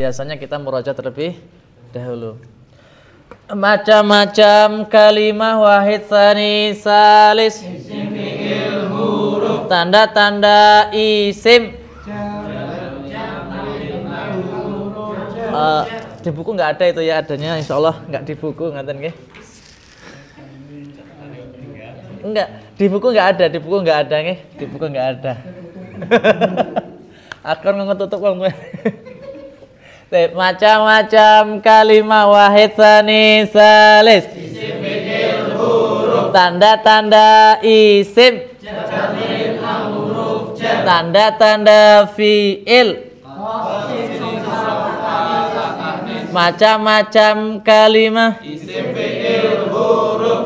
biasanya kita muraja terlebih dahulu. Macam-macam kalimah wahid sani salis Tanda-tanda isim uh, Di buku nggak ada itu ya adanya insya Allah nggak di buku ngatain nggih. Enggak, di buku nggak ada, di buku nggak ada nih, di buku nggak ada. Akan tutup uang Macam-macam kalimah wahid sani salis. Tanda-tanda isim. Tanda-tanda fi'il. Macam-macam kalimah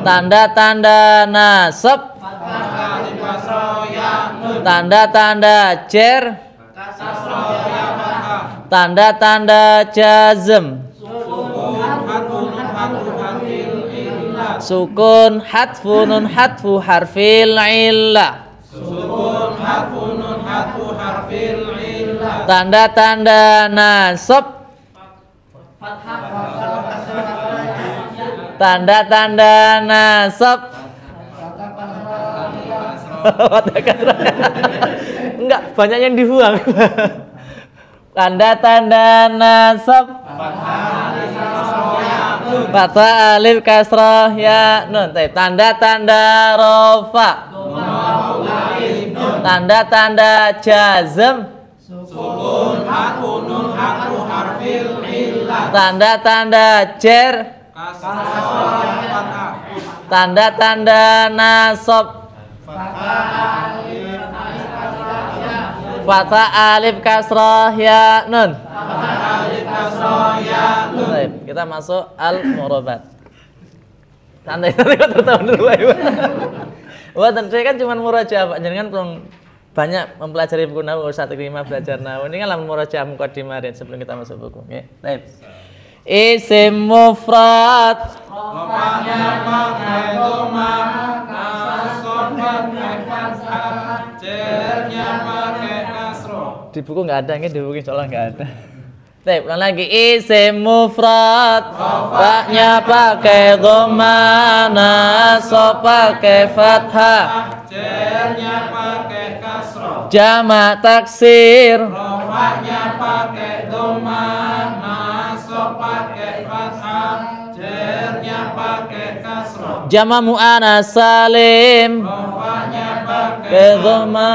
Tanda-tanda nasab. Tanda-tanda jar Tanda-tanda jazm. Sukun hatfu nun hatfu harfil illa Sukun hatfu nun hatfu harfil illa. Tanda-tanda nasab Tanda-tanda nasab Enggak, banyak yang dibuang Tanda-tanda nasab Fathah alif kasrah ya nun. Tanda-tanda rofa. Tanda-tanda jazm. Sukun hakun nun haku harfil illah. Tanda-tanda jar. Tanda-tanda nasab. Fathah alif kasrah ya nun. Kita masuk al murabat. Santai kok tertawa dulu ayo. Wah, dan saya kan cuma muraja, Pak. Jangan belum banyak mempelajari buku nahu satu lima belajar nahu. Ini kan lama muraja mukadimah sebelum kita masuk buku. Baik. Isim mufrad. Pakai doma, pakai kasroh. Di buku nggak ada, ini di buku nggak ada. Baik, ulang lagi isim mufrad. Baknya pakai dhamma, nasab pakai fathah. Cernya pakai kasroh. Jamak taksir. Rupanya pakai doma, nasab pakai fathah, cernya pakai kasroh. Jamak muannas salim. Rupanya pakai Ke dhamma,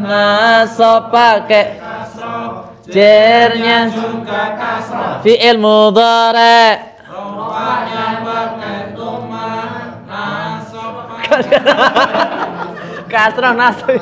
nasab pakai kasroh. Jernya juga kasroh. fi'il mudhari. Rupanya doma, nasab Kasrah nasab.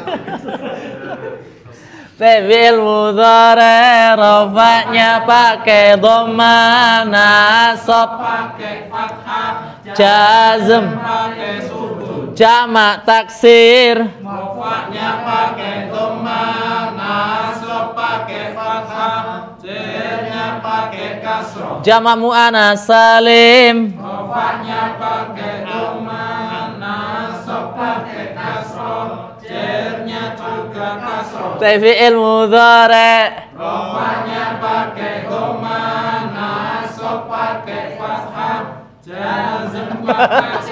Fi'il mudhari rafa'nya pakai dhamma nasab pakai fathah, jazm pakai sukun. jamak taksir Rupanya pakai doma, nasab pakai fathah, cernya pakai kasroh. jamak muannas salim Rupanya pakai doma, nasab pakai kasroh, cernya juga kasroh. fi'il mudhari Rupanya pakai doma, nasab pakai fathah, jazm pakai.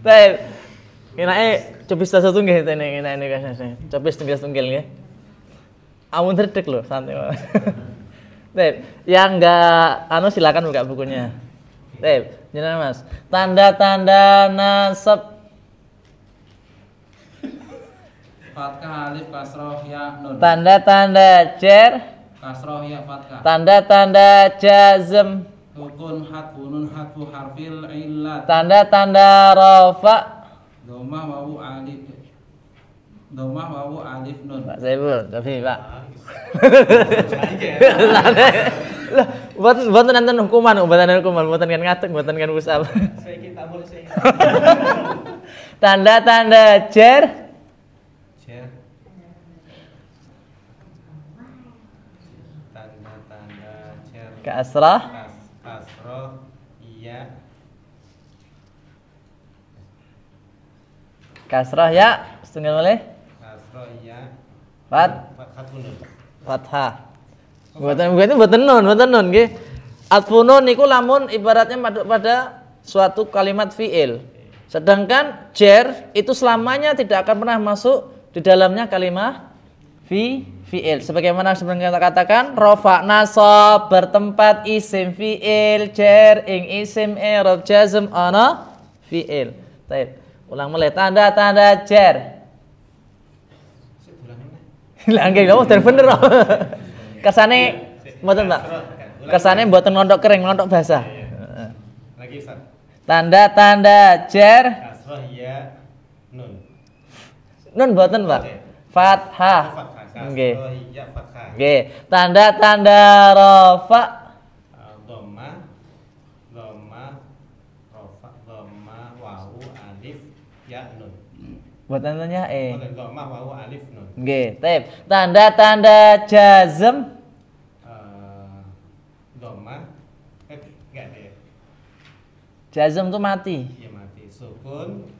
Baik. Kinae coba satu tunggil ini ini guys. Coba tunggil tunggil ya. Amun terdek loh santai. wae. Baik, yang enggak anu silakan buka bukunya. Baik, jenengan Mas. Tanda-tanda nasab Fathah alif kasroh ya nun. tanda-tanda jar, Kasroh ya fathah. tanda-tanda jazm, Hukun hatfu nun hatfu harfil illat. tanda-tanda rafa. Domah wawu alif. Domah wawu alif nun. Pak Saiful, tapi Pak. Lah, buat buat nanti hukuman, buat nanti hukuman, buat kan ngatuk, buat kan usap. Tanda-tanda jer, Jer. Tanda-tanda jer. kasrah, Kas kasroh iya kasrah ya, setengah boleh, kasroh iya fat, fathah. Buatan buatan buatan nun, buatan nun, nggih. Atfunun niku lamun ibaratnya pada suatu kalimat fiil. Sedangkan jer itu selamanya tidak akan pernah masuk di dalamnya kalimat fi fiil. Sebagaimana sebelumnya kita katakan rofa nasab bertempat isim fiil jer ing isim i'rab jazm ana fiil. Baik. Ulang mulai tanda-tanda jer. Lah nggih lho, dan bener. Kesane mboten, Pak. Kesane mboten ngontok kering, ngontok basah. Lagi Ustaz. Tanda-tanda jer iya nun. nun mboten, Pak. Fathah. Nggih. Fathah. Nggih. Tanda-tanda rafa Uh, Dhamma Dhamma Rofa Dhamma Wawu Alif Ya Nun mboten tanya eh. Boleh Dhamma Wawu Alif Nun Nggih, tep. Tanda-tanda jazm uh, Dhamma Eh enggak deh jazm itu mati. Iya mati Sukun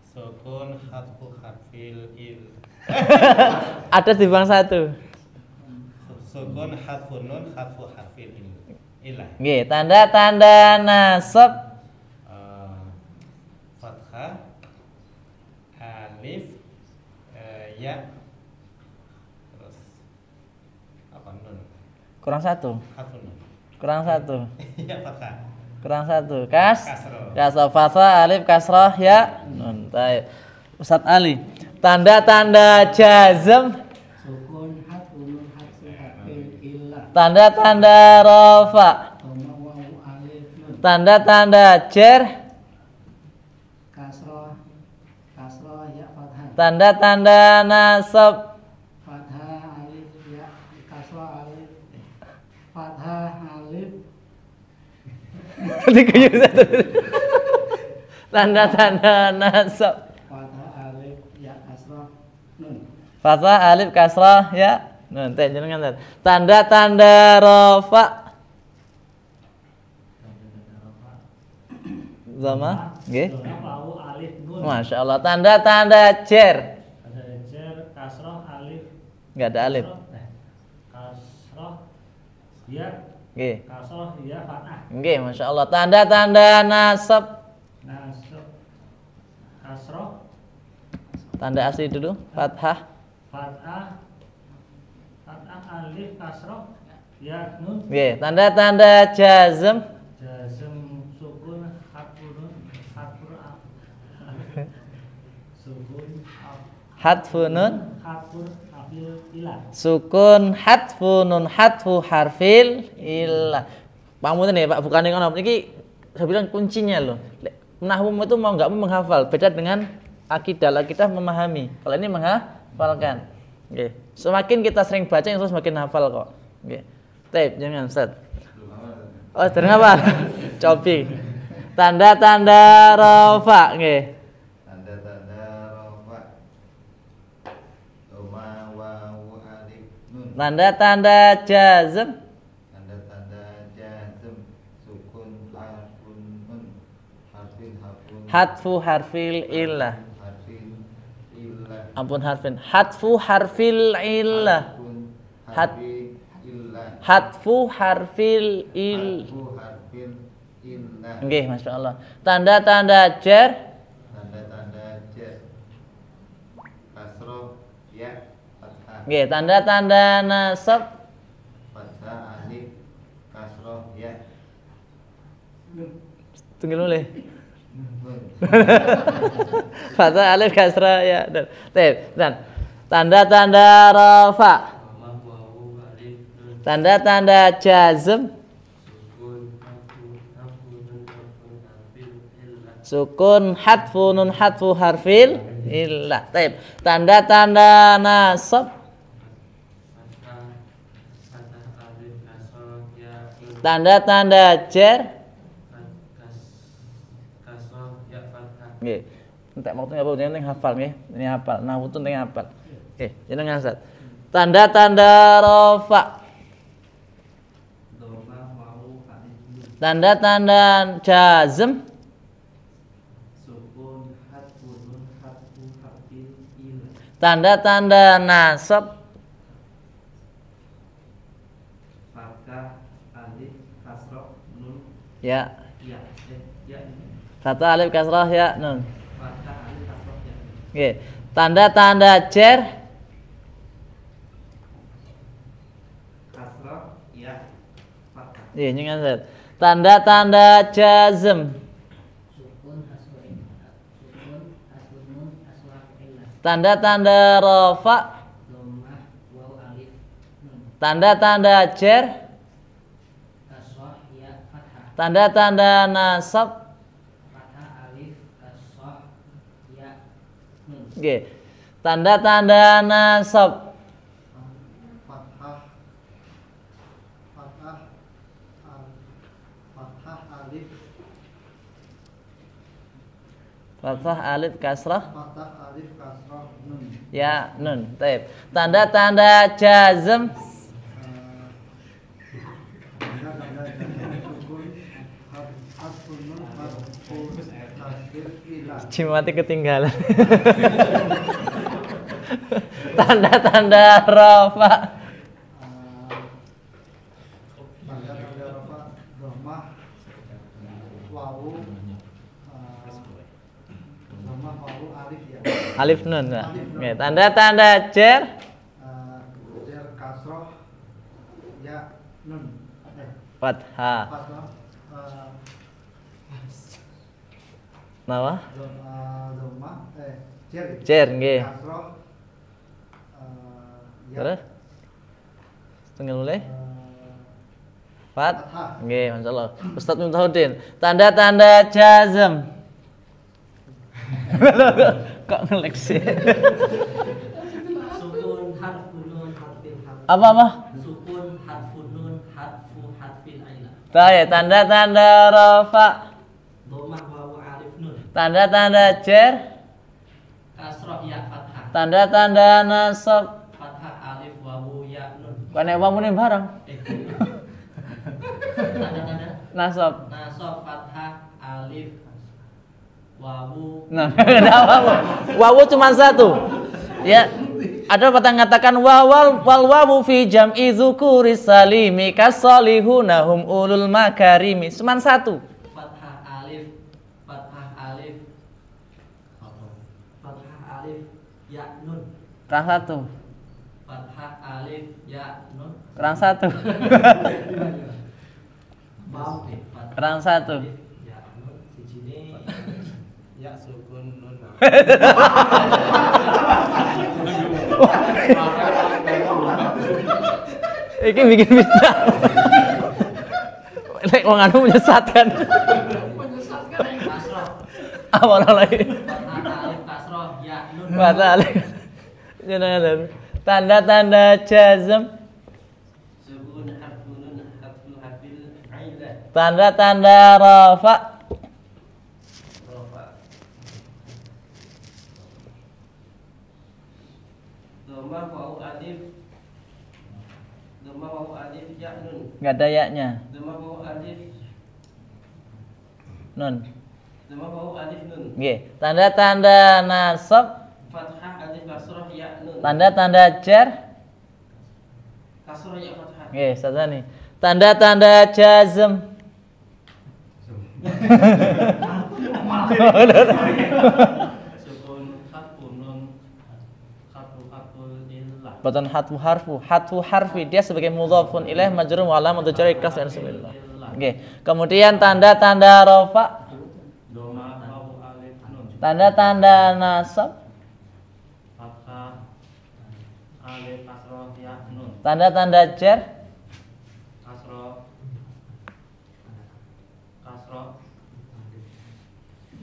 Sukun Hatfu Harfil Il Ada di bang satu. Sukun Hatfu Nun Hatfu Harfil Il Ilah Nggih, tanda-tanda nasab uh, Fathah Alif uh, Ya Terus Apa Nun kurang satu. Hatfu Nun Kurang satu. Ya fathah Kurang satu. Kas. Kasroh. Kasroh fathah alif kasroh ya nun. Baik. Ustaz Ali. Tanda-tanda jazm, tanda-tanda nun. Tanda-tanda jer, kasroh ya tanda-tanda nasab, ya satu. Tanda-tanda nasab. fathah alif ya kasroh nun Fathah alif kasrah ya nun. Teh jenengan. Tanda-tanda rafa. Zama, nun. Masya Allah. Tanda-tanda jer kasroh alif. Ada alif. kasroh, ya Nggih. kasroh ya fathah. Nggih, Masya Allah. Tanda-tanda nasab. Nasab kasroh Tanda asli dulu. Fathah. Fathah fathah alif kasroh ya nun Nggih. Tanda-tanda jazm. jazm sukun hakun hakun sukun Hatfu nun. hakun afil ilah Sukun hatfu nun hatfu harfil ilah. Pangapunten ya Pak, bukan yang. Ini saya bilang kuncinya loh. Nahwu itu mau nggak mau menghafal. Beda dengan akidah. Akidah memahami. Kalau ini menghafalkan. Oke. Semakin kita sering baca yang semakin hafal kok. Oke. Tep, jangan Ustaz. Oh, terus apa? Copi. Tanda-tanda rafa, nggih. Tanda-tanda rofa Doma wawu alif nun Tanda-tanda jazm, Tanda-tanda jazm Sukun harfun nun Harfin harfun hatfu harfil ilah. Illah Ampun harfin. Hatfu harfil. Harfun Hat- illah Hatfu harfil il. Illah Nggih, Masya Allah. Tanda-tanda jer, Tanda-tanda jas Kasroh ya Fathah nggih, tanda-tanda nasab, Fathah alif Kasroh ya tunggu dulu. Fathah alif kasrah ya. Dan, dan. Tanda-tanda rafa, tanda-tanda jazm, sukun hatfu nun hatfu harfil illah. Tep, tanda-tanda nasab, Tanda-tanda jar Kas kasroh ya fathah. Nggih. Entek waktu apa yang penting hafal nggih. Ini hafal. Nah, itu penting hafal. Oke, jenengan Ustaz. Tanda-tanda alif Tanda-tanda jazm. Tanda-tanda nasab. Ya. Ini Satu alif kasrah ya nun. ya Oke. Tanda-tanda jar. kasroh ya fathah Iya, jenengan Ustaz. Tanda-tanda jazm. Tanda-tanda rafa. dhammah waw alif nun Tanda-tanda jar. kasrah ya fathah Tanda-tanda nasab. fathah alif kasrah ya nun Oke. Tanda-tanda nasab. fathah fathah fathah alif Fathah alif kasrah fathah alif kasroh nun ya nun. Taib. Tanda-tanda jazm. tanda tanda sukun hatfu nun hatfu hafil ila Cimati ketinggalan. Tanda-tanda wawu wawu alif ya Alif nun. Tanda-tanda. Eh, jar kasroh ya nun eh Fathah. fathah eh, Nawa? dom- eh, eh jar Jar nggih. kasroh eh, ya Terus? Setengah mulai? eh, Fat. Nggih, masyaallah. Ustaz Mutahuddin. Tanda-tanda jazm. Kok ngelek sih? sukun harfun nun harfil harf Apa apa? sukun harfun nun harfu harfil aila Tahu tanda-tanda rafa, nun tanda-tanda jar, kasrah ya fathah tanda-tanda nasab. fathah alif wawu ya nun Kene wamune barang. eh tanda-tanda Nasab. nasab fathah alif wawu Nah, ada wawu. Wawu cuma satu. Ya. Ada patah mengatakan wawal wal wawu fi jam'i dzukuri salimi kasolihuna hum ulul makarimi. Cuma satu. fathah alif fathah alif fathah alif ya nun Kurang satu. fathah alif ya nun Kurang satu. Eh fathah Kurang satu. ya nun sijine Ya sukun nun. Iki bikin fitnah. Lek wong anu menyesatkan. kasroh Awal lagi. fathah alif kasroh ya nun. Jenengan tanda-tanda jazm, tanda-tanda rafa, nggak ada yaknya. Nun. Nggih, tanda-tanda nasab, Ya nun tanda-tanda jar. Kasroh ya fathah Nggih, satu nih. Tanda-tanda jazm. Harfun nun Harfu harful illah Batan hatfu harfu, hatfu harfi dia sebagai mudhafun ilaih majrur wa alamatu jarri kasr bismillah. Oke. Kemudian tanda-tanda rafa, Dhamma wawu alif nun tanda-tanda nasab, Tanda-tanda cer? Kasro. Kasro.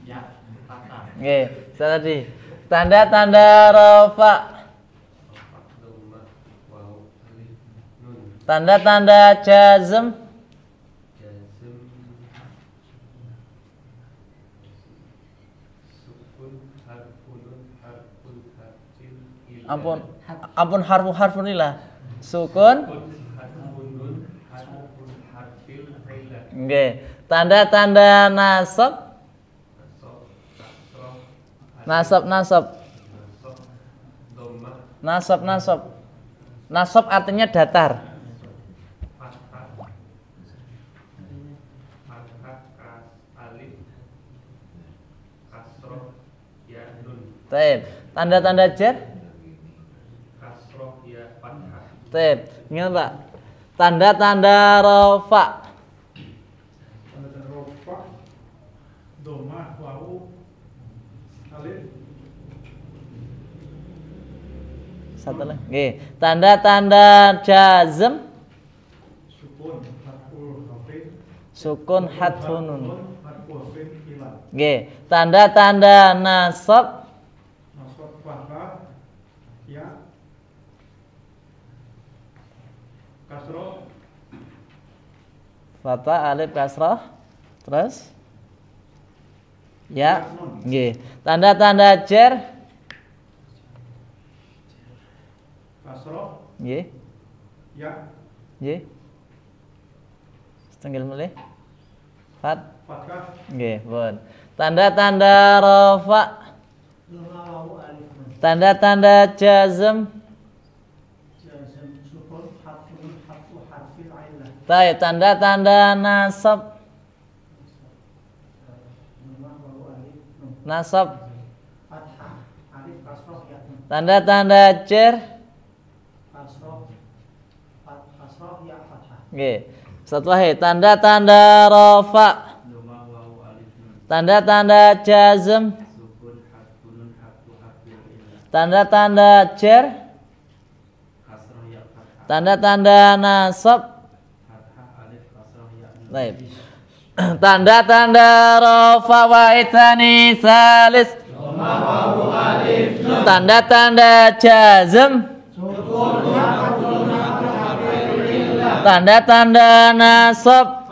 Ya, kata. Oke, tadi. Tanda-tanda rofa. Tanda-tanda jazm. Ampun, Ampun harfu harfun ilah. Sukun. Nggih. Tanda-tanda nasab. Nasab Nasab nasab. Nasab Nasab artinya datar. Taib. Tanda-tanda jar. Kasroh Ya Taib. Ingat Pak. Tanda-tanda rofa. tanda rofa doma wawu alif Satu lagi. Nggih. Tanda-tanda jazm. sukun harful hafid Sukun hatfun nun. harful hafid ilah Nggih. Tanda-tanda nasab fathah ya kasro Fatha alif kasrah. Terus ya. Nggih. Tanda-tanda jar. kasro Nggih. ya Nggih. Setengah mulai. Fat. fathah Nggih, pun. Tanda-tanda rafa. Tanda-tanda jazm. Jazm sukun harfun harfu harfil ilah. Baik, tanda-tanda nasab. Nasab. Tanda-tanda fathah. Nggih. Setelah itu tanda-tanda nun Tanda-tanda jazm. Tanda-tanda fathah Tanda-tanda nasab. Fathah alif kasroh ya nun Baik. Tanda-tanda rafa wa itani salis. Tanda-tanda jazm. Tanda-tanda nasab.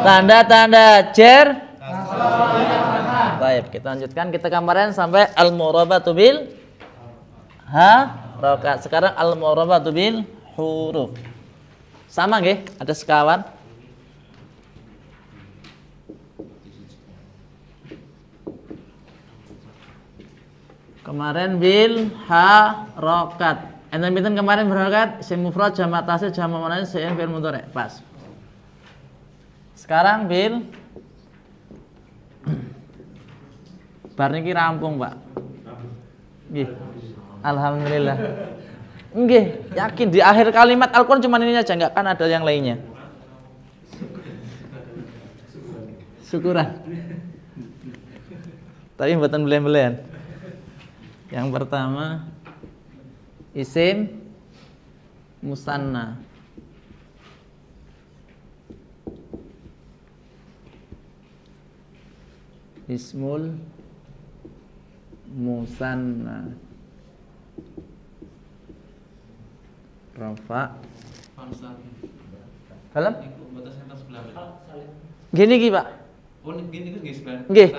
Tanda-tanda jar. Baik, kita lanjutkan. Kita kemarin sampai al-murabatu bil ha rokat. Sekarang al-murabatu bil huruf. Sama nggih? Ada sekawan? Kemarin bil harokat. Enten pinten kemarin berharokat isim mufrad jamak tasih jamak muannas sing fi'il mudhari. Pas. Sekarang bil Bar niki rampung, Pak. Nggih. Alhamdulillah. Nggih, yakin di akhir kalimat Al-Qur'an cuma ini aja, enggak kan ada yang lainnya. Syukuran. Tapi mboten belen-belen. Yang pertama isim musanna. Ismul musanna. Rafa. Dalam? Sebelah Gini Pak. Oh gini kan nggih Nggih.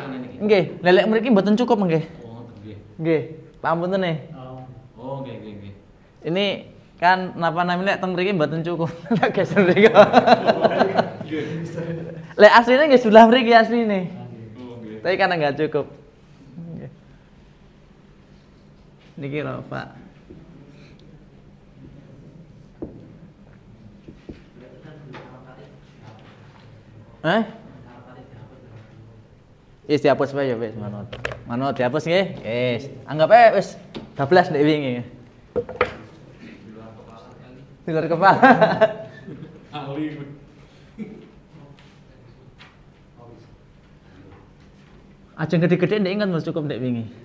ini. Lelek mriki mboten cukup nggih. Oh nggih. Nggih. Pamunten nih. Oh nggih nggih nggih. Ini kan napa namanya teng mriki mboten cukup. Tak geser mriki. Lek aslinya nggih sebelah mriki asline. Oh nggih. Tapi karena nggak cukup. Nggih. Niki Rafa. Eh? Wis dihapus wae ya wis manut. Manut dihapus nggih. Wis. Anggap ae wis 12 nek wingi. Di luar kepala. Ahli. Aja gede-gede ndek ingat mas cukup ndek wingi.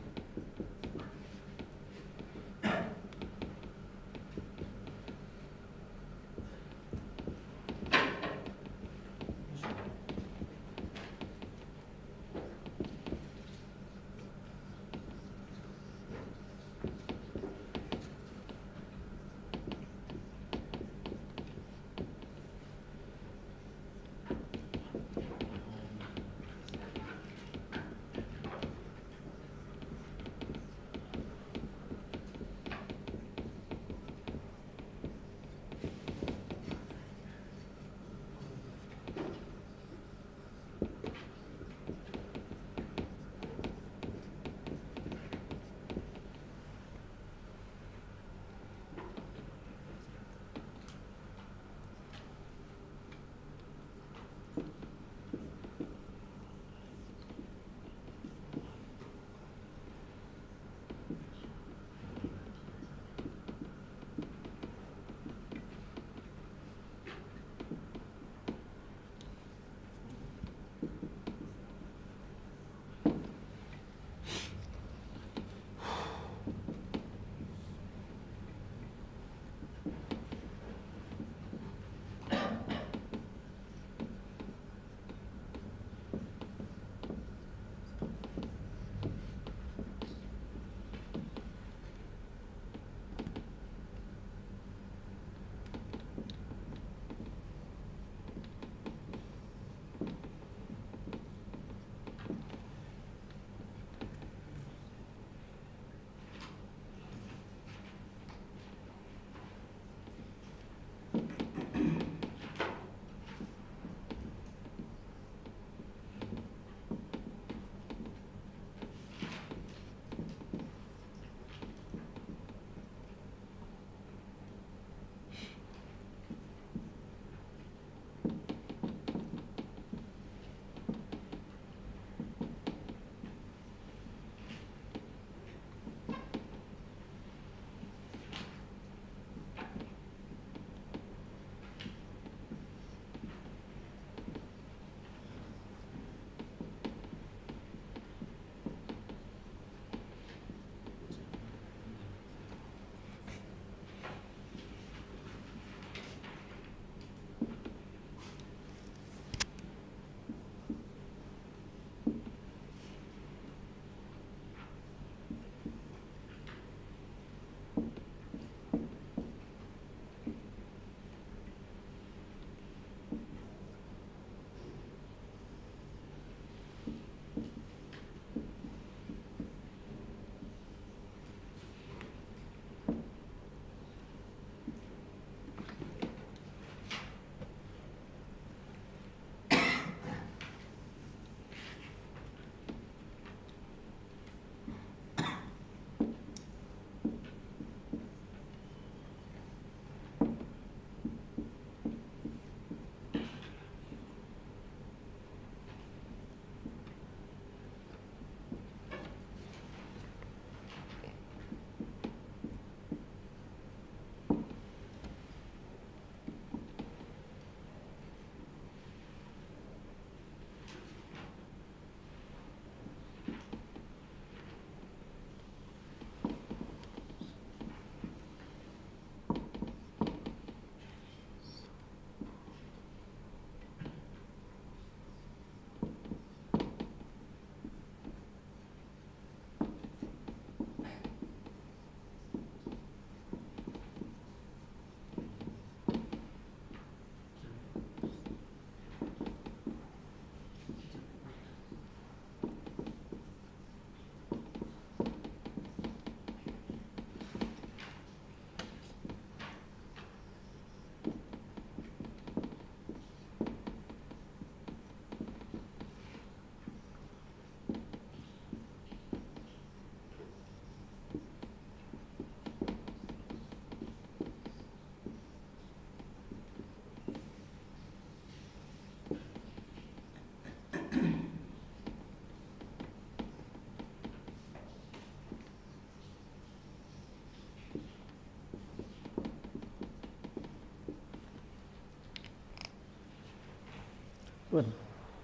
Pun.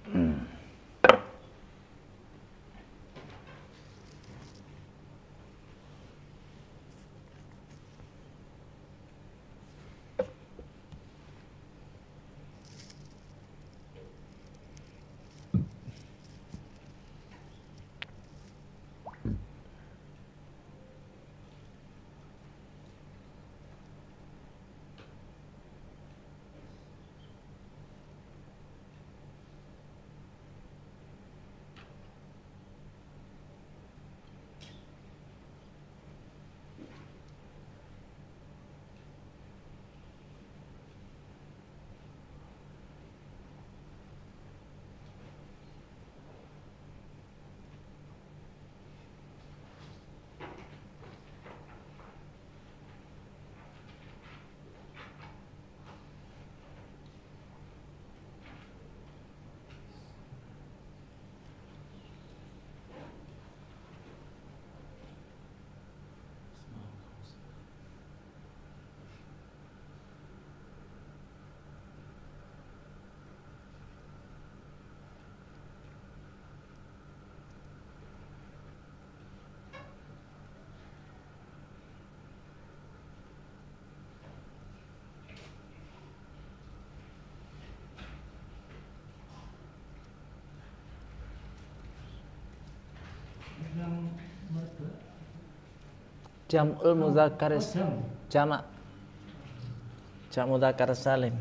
Yang merdu. Jam'ul muzakkar jam. jamak. Jam muzakkar salim.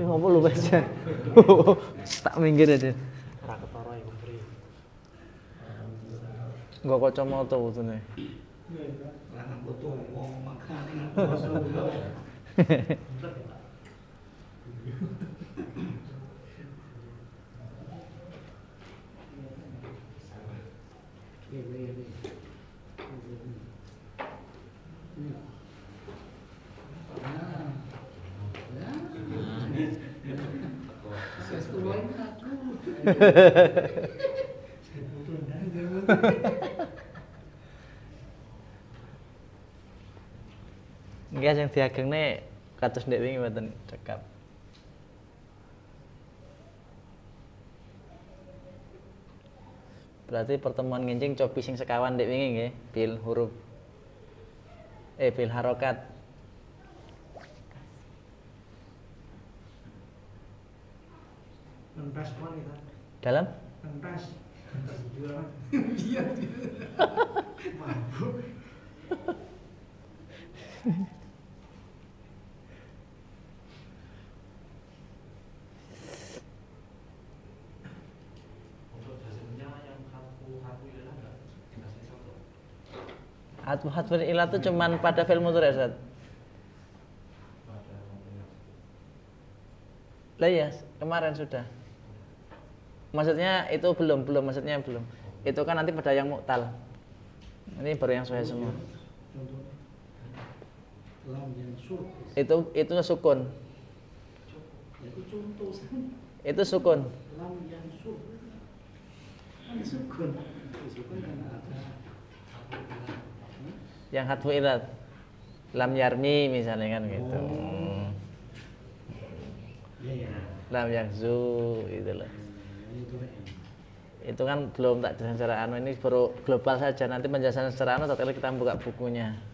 Ini ngomong lu baca. Tak minggir aja. Gak kacamata utune. Lanang butuh wong makan. Iya, iya, iya. Nah. Nah. Saya keluarin aku. Nggih sing diagengne kados ndek wingi mboten cekap. Berarti pertemuan ngincing cobi sing sekawan ndek wingi nggih, bil huruf eh bil harokat. Pentas wanita. Dalam Pentas. Pentas jualan. Iya. Mabuk. Untuk hasilnya yang hafu hafu ilah enggak dikasih contoh. Hatfu hatful ilah itu cuman pada film mudhari Ustaz. Pada momennya. Lah iya, kemarin sudah. Maksudnya itu belum, belum maksudnya belum. Itu kan nanti pada yang muktal. Ini baru yang saya semua. Itu itu sukun. Itu. Itu sukun. Yang hatfu ilat. Lam yarmi misalnya kan gitu. Oh. Lam yakzu gitu loh. Itu kan belum tak secara anu ini baru global saja. Nanti penjelasan secara anu setelah kita buka bukunya.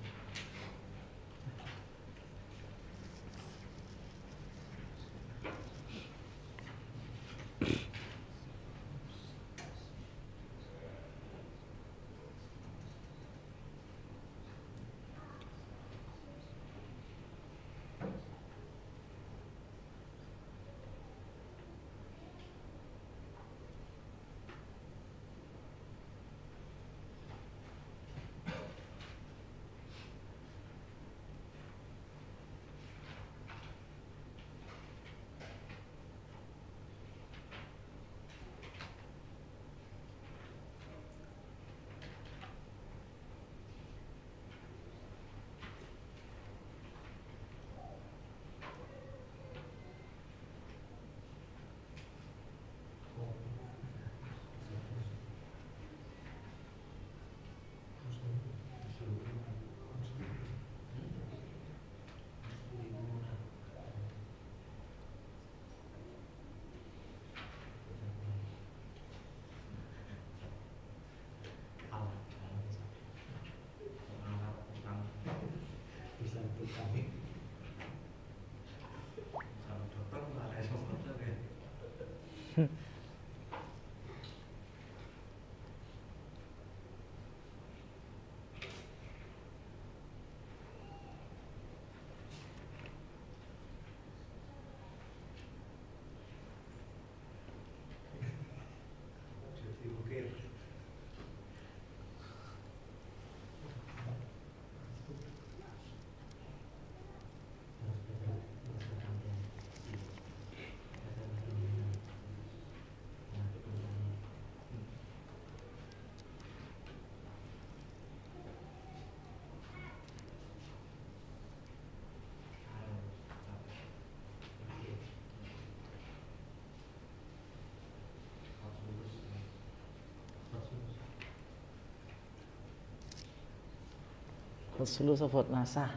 Faslu safat nasah.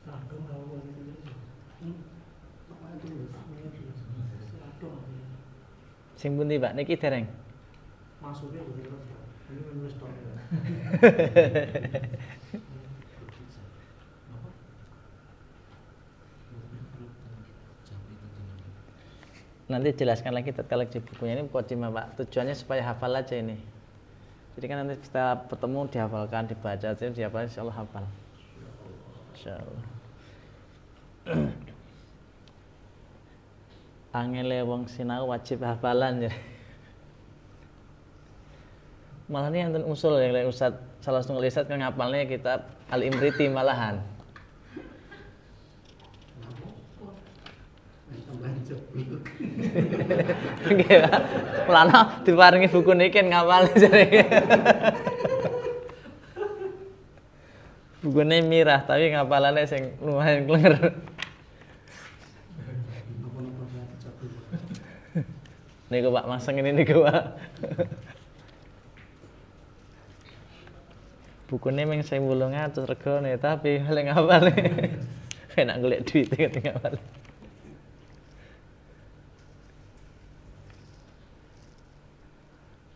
Seragam awal itu. Apa itu? Seragam. Sing pundi, Pak? Niki dereng. Terus. Ini menulis tok. Nanti jelaskan lagi di bukunya ini kodimah Pak. Tujuannya supaya hafal aja ini. Jadi kan nanti kita bertemu dihafalkan, dibaca, jadi dihafal insya Allah hafal. Insya Allah. Angele wong sinau wajib hafalan ya. Malah ini yang usul yang lain Ustaz salah satu Ustaz kan ngapalnya kitab Al Imriti malahan. Pak. Mulane diparingi buku niki kan ngapal jare. Bukune mirah tapi ngapalane sing lumayan klenger. Niku Pak Maseng ini niku Pak. Bukune ming 1800 regane tapi paling ngapal. Enak golek duit ketika ngapal.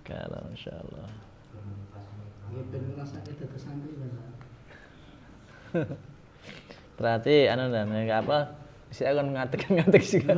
Kalau insya Allah. Ya. Berarti anu dan ya apa? Si akan ngatek ngatek sih.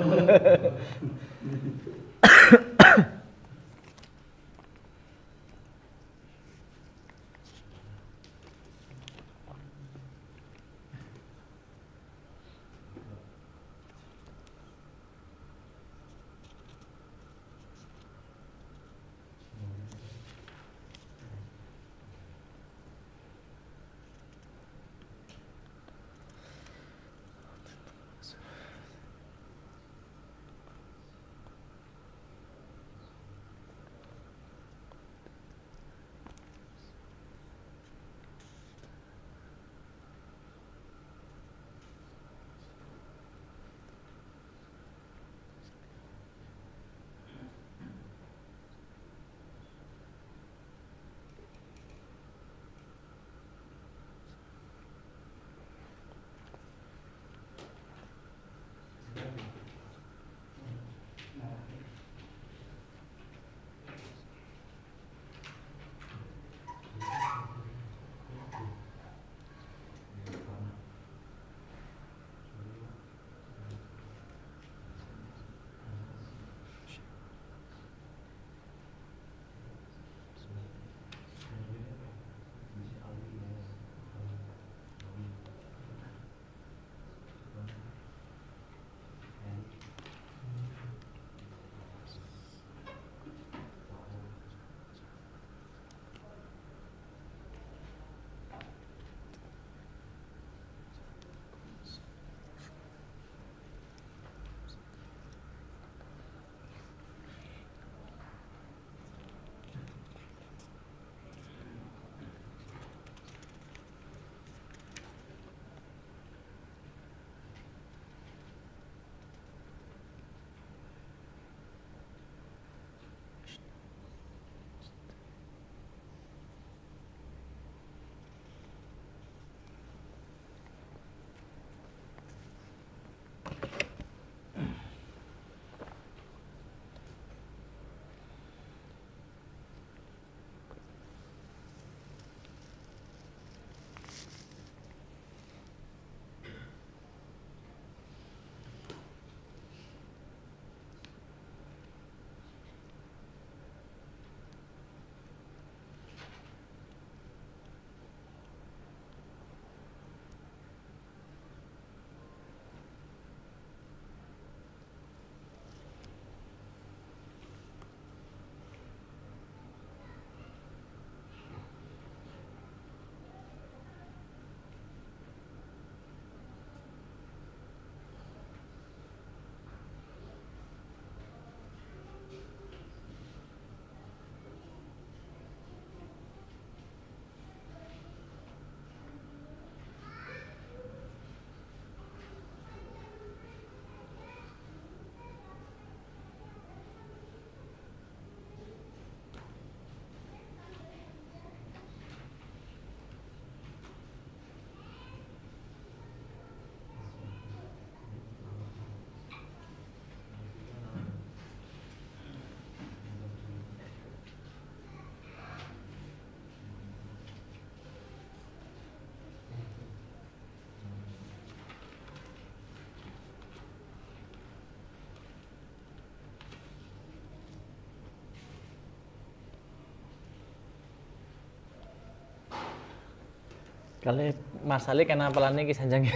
Kalau masalah kena apalan iki sanjang.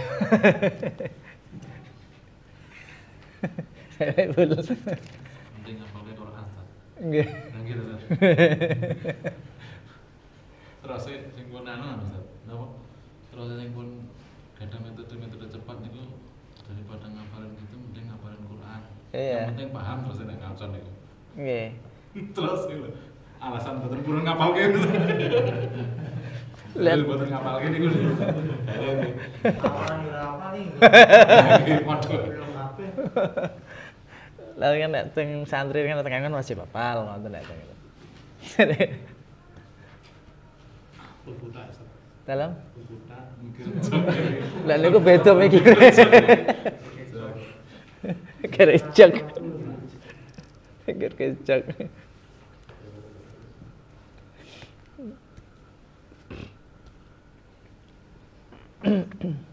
Saya bul. Nggih. Gitu, Ustaz. Terus sing pun anu Ustaz. Napa? Terus sing pun ada metode-metode cepat niku daripada ngapalin gitu mending ngapalin Quran. Iya. Yang penting paham terus nek ngacon niku. Nggih. Terus gitu. Alasan betul purun ngapal gitu. Lihat. Lihat betul ngapal gitu niku. lho. Apalan ora apa nih. Lagi modal. Belum apa. Lalu kan nek teng santri kan teng kan masih papal ngoten nek teng itu. Dalam. Lah niku beda mikire. Gerecek. Gerecek. mm